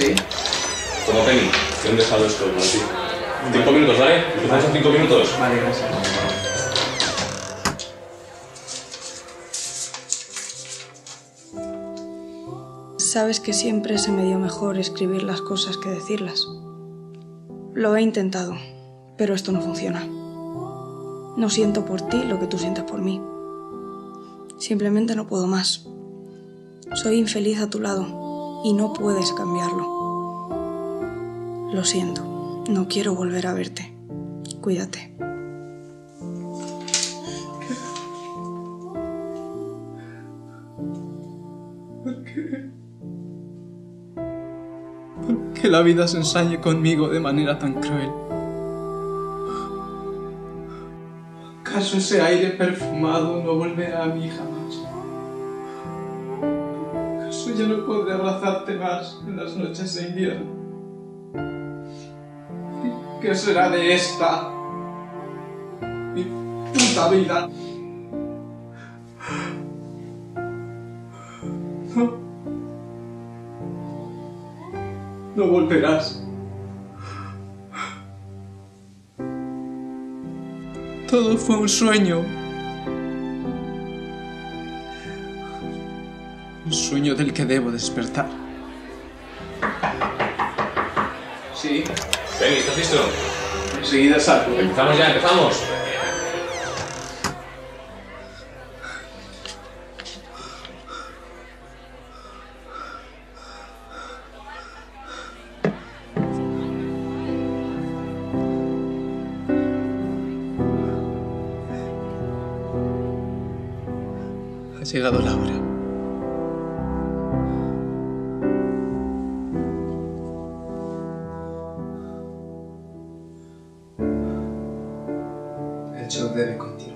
Toma, Penny, que han dejado esto para ti. Cinco minutos, ¿vale? Empezamos en cinco minutos. Vale, gracias. Sabes que siempre se me dio mejor escribir las cosas que decirlas. Lo he intentado, pero esto no funciona. No siento por ti lo que tú sientes por mí. Simplemente no puedo más. Soy infeliz a tu lado y no puedes cambiarlo. Lo siento, no quiero volver a verte. Cuídate. Que la vida se ensañe conmigo de manera tan cruel. ¿Acaso ese aire perfumado no volverá a mí jamás? ¿Acaso ya no podré abrazarte más en las noches de invierno? ¿Y ¿Qué será de esta? Mi puta vida. No. No volverás. Todo fue un sueño. Sueño del que debo despertar. Sí, Penny, ¿estás listo? enseguida salgo. Empezamos ya, empezamos. Ha llegado la hora. ciò deve continuare.